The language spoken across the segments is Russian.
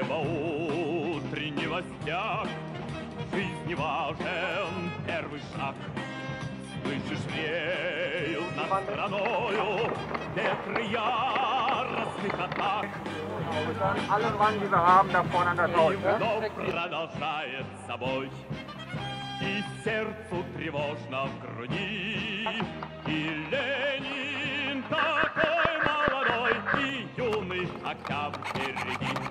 по утренневостях В жизни важен первый шаг. Слышишь, реют над страною Ветры яростных атак. Alle Mann, die wir haben, da vorne an продолжает собой И сердцу тревожно в груди. И Ленин такой молодой И юный октябрь впереди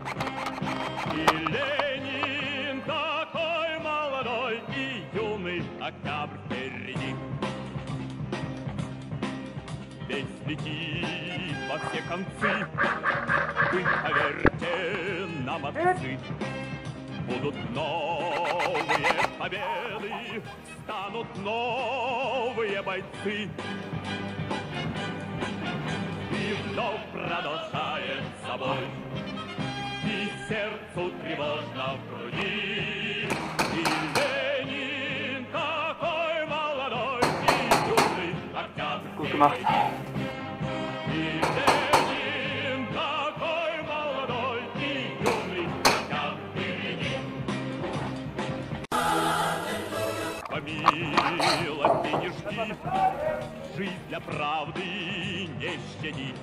И Ленин такой молодой И юный октябрь впереди. Весь летит во все концы Вы поверьте нам, отцы. Будут новые победы Станут новые бойцы. И вновь продолжает собой сердцу тревожно в груди И Ленин такой молодой И юный октябрь Gut gemacht. и Ленин такой молодой и юный, впереди. Помилости не жди, жизнь для правды не щади.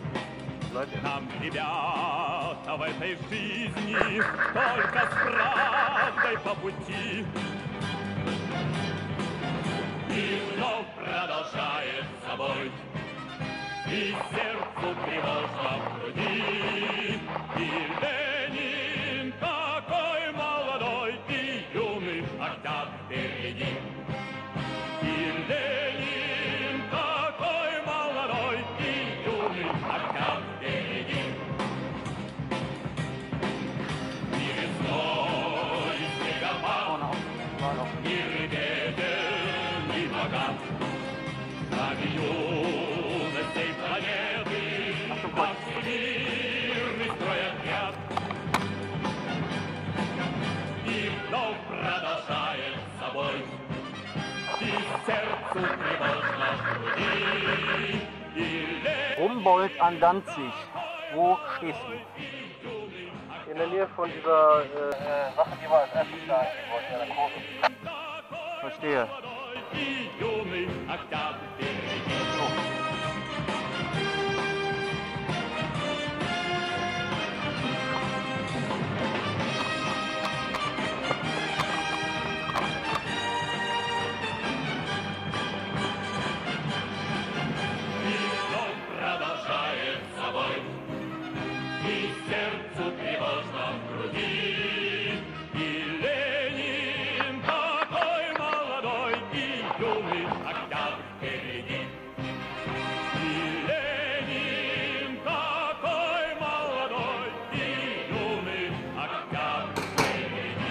Нам, ребята, в этой жизни только с правдой по пути. И вновь продолжает собой и сердцу тревожно беден и богат, Нами юностей планеты, Ach du Gott. Наш мирный строй отряд. И вновь продолжает собой, И сердцу тревожно в груди, И лето Humboldt an Danzig. Wo stehst du? In der Nähe von dieser äh, Sache, die wir als erstes da angehen wollten, in der Kurve. Verstehe. и юный октябрь впереди. И вновь продолжает собой. И Полный октябрь впереди. И Ленин такой молодой, и юный октябрь впереди.